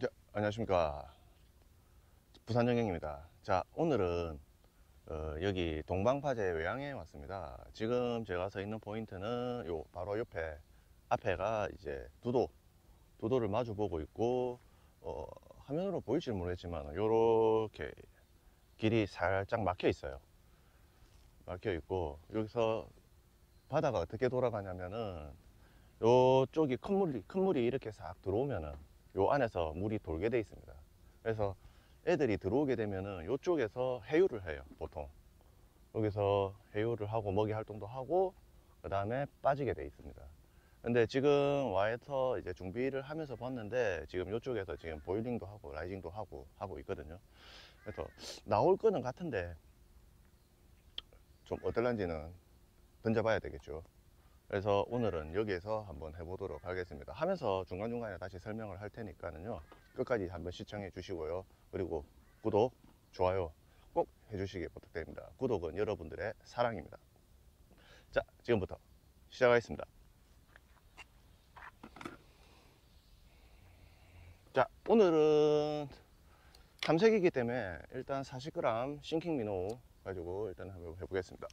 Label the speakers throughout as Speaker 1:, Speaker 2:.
Speaker 1: 자, 안녕하십니까. 부산 영영입니다. 자, 오늘은 어, 여기 동방파제 외양에 왔습니다. 지금 제가 서 있는 포인트는 요 바로 옆에 앞에가 이제 두도, 두도를 마주 보고 있고 어, 화면으로 보일지 모르겠지만 요렇게 길이 살짝 막혀 있어요. 막혀 있고 여기서 바다가 어떻게 돌아가냐면은 요쪽이 큰 물이 큰 물이 이렇게 싹 들어오면은 요 안에서 물이 돌게 돼 있습니다. 그래서 애들이 들어오게 되면은 요쪽에서 해유를 해요, 보통. 여기서 해유를 하고 먹이 활동도 하고 그 다음에 빠지게 돼 있습니다. 근데 지금 와이터 이제 준비를 하면서 봤는데 지금 요쪽에서 지금 보일링도 하고 라이징도 하고 하고 있거든요. 그래서 나올 거는 같은데 좀 어떨란지는 던져봐야 되겠죠. 그래서 오늘은 여기에서 한번 해보도록 하겠습니다. 하면서 중간중간에 다시 설명을 할 테니까는요. 끝까지 한번 시청해 주시고요. 그리고 구독, 좋아요 꼭 해주시기 부탁드립니다. 구독은 여러분들의 사랑입니다. 자, 지금부터 시작하겠습니다. 자, 오늘은 탐색이기 때문에 일단 40g sinking minnow 가지고 일단 한번 해보겠습니다.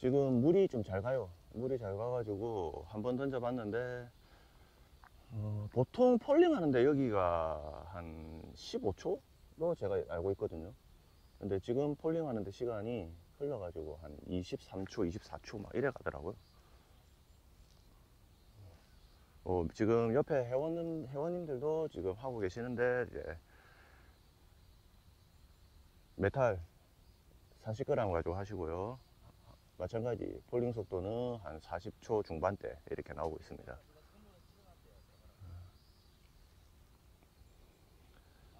Speaker 1: 지금 물이 좀 잘 가요. 물이 잘 가가지고 한번 던져봤는데 어, 보통 falling 하는데 여기가 한 15초로 제가 알고 있거든요. 근데 지금 falling 하는데 시간이 흘러가지고 한 23초, 24초 막 이래 가더라고요. 어, 지금 옆에 회원, 회원님들도 지금 하고 계시는데 이제 메탈 40g 가지고 하시고요. 마찬가지 falling 속도는 한 40초 중반대 이렇게 나오고 있습니다.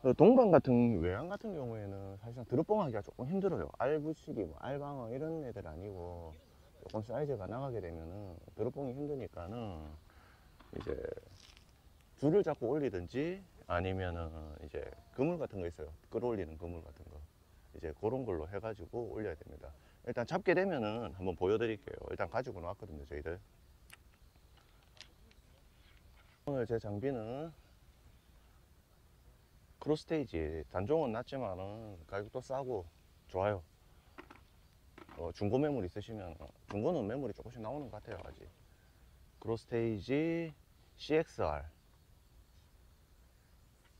Speaker 1: 어, 동방 같은 외양 같은 경우에는 사실상 드롭봉하기가 조금 힘들어요. 알부시리, 뭐 알방어 이런 애들 아니고 조금 사이즈가 나가게 되면은 드롭봉이 힘드니까는 이제 줄을 잡고 올리든지 아니면은 이제 그물 같은 거 있어요. 끌어올리는 그물 같은 거. 이제 그런 걸로 해가지고 올려야 됩니다. 일단 잡게 되면은 한번 보여드릴게요. 일단 가지고 나왔거든요, 저희들. 오늘 제 장비는 크로스테이지 단종은 낮지만은 가격도 싸고 좋아요. 어, 중고 매물 있으시면 어, 중고는 매물이 조금씩 나오는 것 같아요, 아직. 크로스테이지 CXR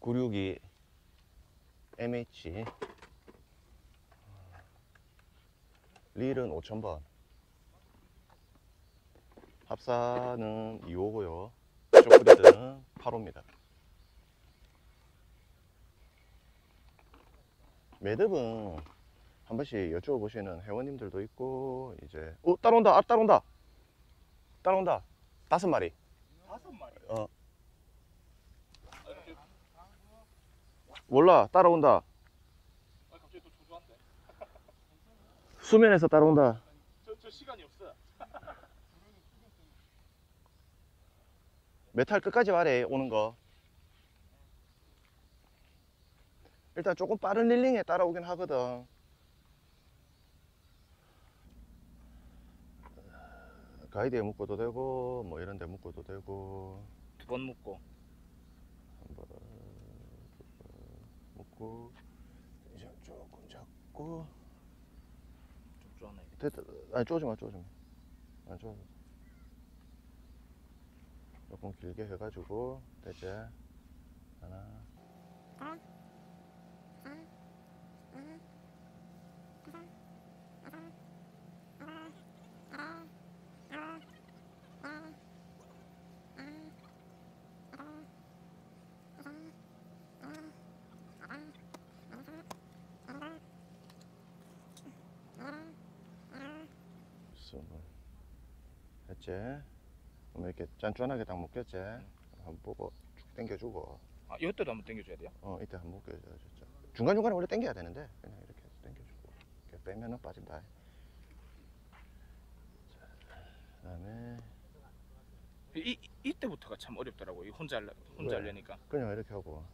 Speaker 1: 962 MH 릴은 5000번. 합사는 2호고요. 쇼프리드는 8호입니다. 매듭은 한 번씩 여쭤보시는 회원님들도 있고 이제 어 따라온다 아 따라온다! 따라온다! 다섯 마리.
Speaker 2: 다섯 마리.
Speaker 1: 어. 몰라 따라온다
Speaker 2: 아, 갑자기 또 조조한데.
Speaker 1: 수면에서 따라온다
Speaker 2: 저, 저 시간이 없어.
Speaker 1: 메탈 끝까지 말해 오는 거 일단 조금 빠른 릴링에 따라오긴 하거든 가이드에 묶어도 되고 뭐 이런 데 묶어도 되고
Speaker 2: 두 번 묶고.
Speaker 1: 한 번 묶고 이제 조금 잡고. 됐다. 아니 쪼지 마 쪼지 마. 아니 쪼 조금 길게 해가지고 됐지 하나 스물 됐지 그럼 이렇게 짠짠하게 딱 묶였지 한번 보고 쭉 당겨주고
Speaker 2: 아, 이것도 한번 당겨줘야 돼요?
Speaker 1: 어 이때 한번 묶여줘 진짜 중간중간에 원래 당겨야 되는데 그냥 이렇게 해서 당겨주고 이렇게 빼면은 빠진다 자, 그 다음에
Speaker 2: 이, 이 이때부터가 참 어렵더라고. 이 혼자 혼자
Speaker 1: 왜?
Speaker 2: 하려니까.
Speaker 1: 그냥 이렇게 하고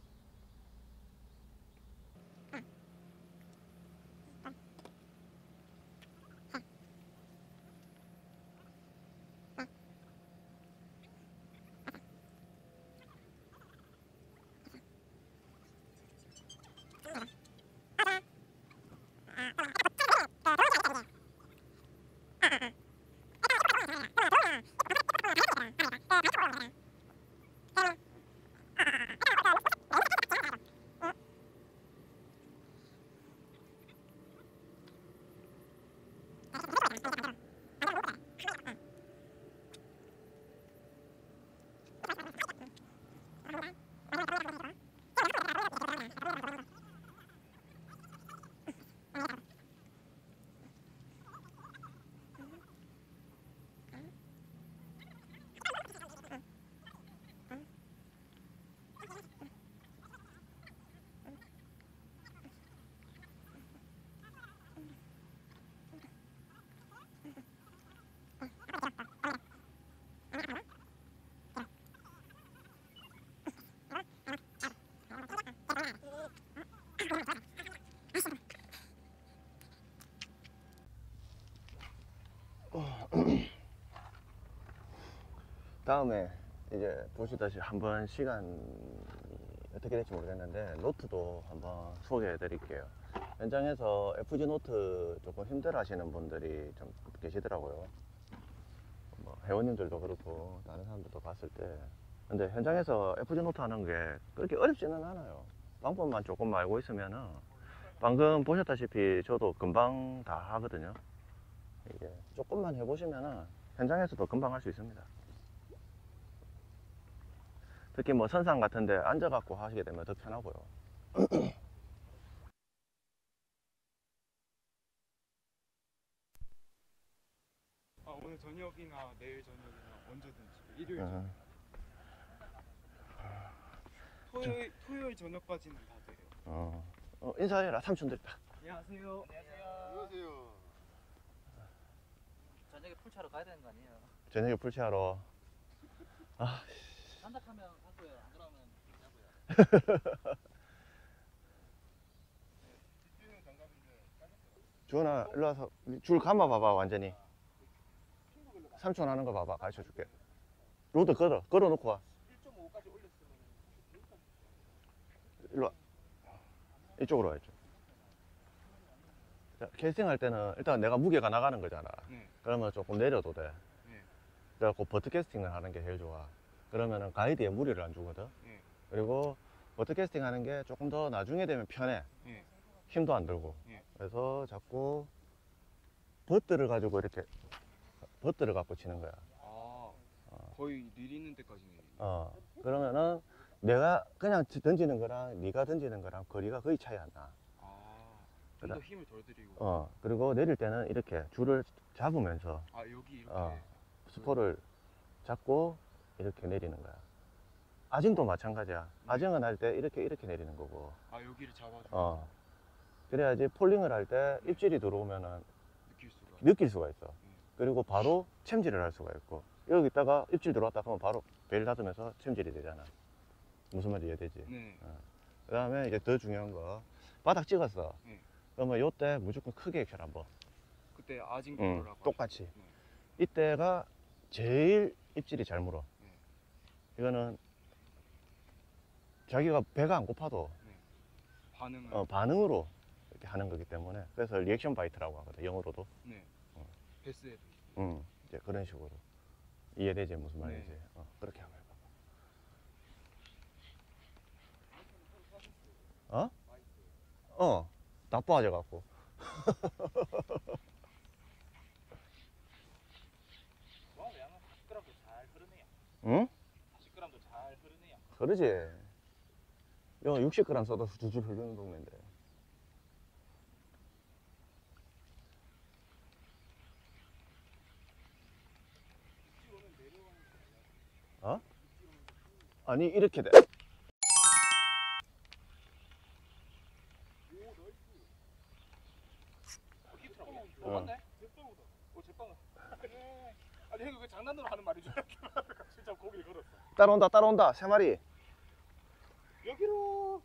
Speaker 1: 다음에 이제 보시다시피 한번 시간 어떻게 될지 모르겠는데 knot도 한번 소개해 드릴게요. 현장에서 FG knot 조금 힘들어 하시는 분들이 좀 계시더라고요. 뭐 회원님들도 그렇고 다른 사람들도 봤을 때 근데 현장에서 FG knot 하는 게 그렇게 어렵지는 않아요. 방법만 조금 알고 있으면은 방금 보셨다시피 저도 금방 다 하거든요. 이게 조금만 해보시면은 현장에서도 금방 할 수 있습니다. 특히 뭐 선상 같은데 앉아갖고 하시게 되면 더 편하고요.
Speaker 3: 아, 오늘 저녁이나 내일 저녁이나 언제든지 일요일
Speaker 1: 어,
Speaker 3: 저녁. 토요일 토요일 저녁까지는 다 돼요.
Speaker 1: 어, 어, 인사해라 삼촌들이다.
Speaker 3: 안녕하세요. 안녕하세요.
Speaker 4: 저녁에 풀치하러 가야 되는 거 아니에요?
Speaker 1: 저녁에 풀치하러.
Speaker 4: 그러면 자고요.
Speaker 1: 주원아 일로 와서 줄 감아 봐봐 완전히. 삼촌 하는 거 봐봐 가르쳐 줄게. rod 걸어 걸어 놓고 와.
Speaker 3: 1.5까지 올렸으면
Speaker 1: 일로 와. 이쪽으로 와 이쪽. 자, 캐스팅 할 때는 일단 내가 무게가 나가는 거잖아.
Speaker 3: 네.
Speaker 1: 그러면 조금 내려도 돼.
Speaker 3: 네.
Speaker 1: 그래갖고 butt 캐스팅을 하는 게 제일 좋아. 그러면은 가이드에 무리를 안 주거든.
Speaker 3: 네.
Speaker 1: 그리고 butt 캐스팅 하는 게 조금 더 나중에 되면 편해.
Speaker 3: 네.
Speaker 1: 힘도 안 들고.
Speaker 3: 네.
Speaker 1: 그래서 자꾸 butt를 가지고 이렇게 버트를 갖고 치는 거야.
Speaker 3: 아 거의 내리는 데까지 내리.
Speaker 1: 어. 그러면은 내가 그냥 치- 던지는 거랑 네가 던지는 거랑 거리가 거의 차이 안 나.
Speaker 3: 아.
Speaker 1: 그다-
Speaker 3: 좀더 힘을 덜 들이고.
Speaker 1: 어. 그리고 내릴 때는 이렇게 줄을 잡으면서
Speaker 3: 아 여기 이렇게.
Speaker 1: 어. 스포를 잡고 이렇게 내리는 거야. 아징도 마찬가지야. 아징은 할 때 이렇게 이렇게 내리는 거고.
Speaker 3: 아 여기를 잡아주고
Speaker 1: 어. 그래야지 폴링을 할 때 입질이 들어오면은
Speaker 3: 느낄 수가.
Speaker 1: 느낄 수가 있어. 그리고 바로 챔질을 할 수가 있고. 여기다가 입질 들어왔다 하면 바로 벨 닫으면서 챔질이 되잖아. 무슨 말인지 이해되지?
Speaker 3: 네.
Speaker 1: 그 다음에 이제 더 중요한 거. 바닥 찍었어.
Speaker 3: 네.
Speaker 1: 그러면 요때 무조건 크게 액션 한번.
Speaker 3: 그때 아징
Speaker 1: 응. 똑같이.
Speaker 3: 네.
Speaker 1: 이때가 제일 입질이 잘 물어.
Speaker 3: 네.
Speaker 1: 이거는 자기가 배가 안 고파도
Speaker 3: 반응을.
Speaker 1: 어, 반응으로 이렇게 하는 거기 때문에 그래서 reaction bite라고 하거든 영어로도
Speaker 3: 네.
Speaker 1: 어.
Speaker 3: 배스에.
Speaker 1: 음, 이제 그런 식으로 이해되지 무슨 말인지
Speaker 3: 네.
Speaker 1: 어, 그렇게 한번 해봐봐 어? 어 나빠져 갖고
Speaker 2: 와 양은 40g도 잘 흐르네요.
Speaker 1: 응?
Speaker 2: 40g도 잘 흐르네요.
Speaker 1: 그러지 이거 60g 써도 줄줄 흐르는 동네인데 어? 아니 이렇게 돼
Speaker 2: 어.
Speaker 1: 어.
Speaker 2: 아니 그 장난으로 하는 말이죠. 진짜 고기를 걸었어.
Speaker 1: 따라온다 따라온다 세 마리
Speaker 2: 여기로.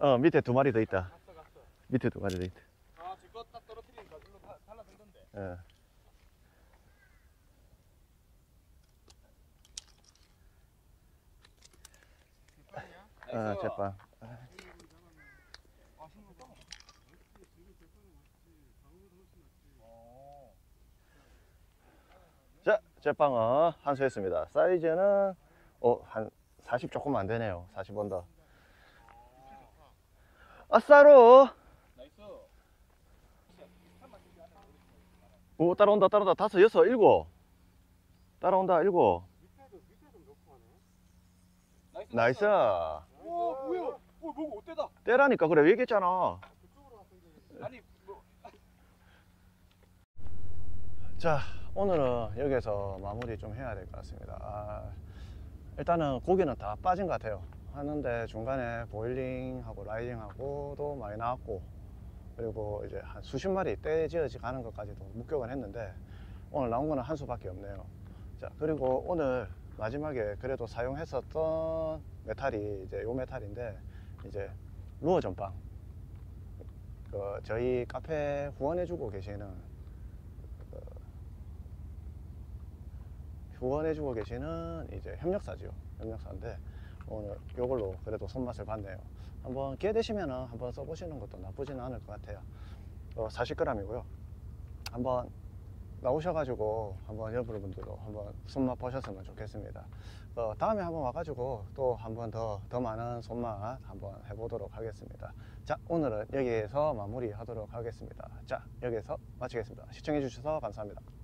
Speaker 1: 어 밑에 두 마리 더 있다
Speaker 2: 갔어 갔어.
Speaker 1: 밑에 두 마리 더 있다
Speaker 2: 아, 저거 딱 떨어뜨리니까 다- 달라들던데.
Speaker 1: 예. 어, 잿방. 자, 잿방은 한수했습니다. 사이즈는 어, 한40 조금 안 되네요. 40 under. 아싸로.
Speaker 2: nice.
Speaker 1: 오, 따라온다, 따라온다. 다섯, 여섯, 일곱. 따라온다, 일곱. Nice.
Speaker 2: 오, 뭐야? 오, 뭐가 어때다?
Speaker 1: 때라니까, 그래. 얘기했잖아.
Speaker 2: 아니, 뭐
Speaker 1: 자, 오늘은 여기서 마무리 좀 해야 될 것 같습니다. 아, 일단은 고기는 다 빠진 것 같아요. 하는데 중간에 boiling하고 rising하고도 많이 나왔고, 그리고 이제 한 수십 마리 떼지어 가는 것까지도 목격을 했는데 오늘 나온 거는 한 수밖에 없네요. 자 그리고 오늘 마지막에 그래도 사용했었던 메탈이 이제 요 메탈인데 이제 루어 전방 그 저희 카페 후원해주고 계시는 그 후원해주고 계시는 이제 협력사지요 협력사인데 오늘 요걸로 그래도 손맛을 봤네요. 한번 기회 되시면은 한번 써보시는 것도 나쁘지는 않을 것 같아요. 어, 40g이고요. 한번 나오셔가지고 한번 여러분들도 한번 손맛 보셨으면 좋겠습니다. 어, 다음에 한번 와가지고 또 한번 더, 더 많은 손맛 한번 해보도록 하겠습니다. 자 오늘은 여기에서 마무리 하도록 하겠습니다. 자 여기에서 마치겠습니다. 시청해 주셔서 감사합니다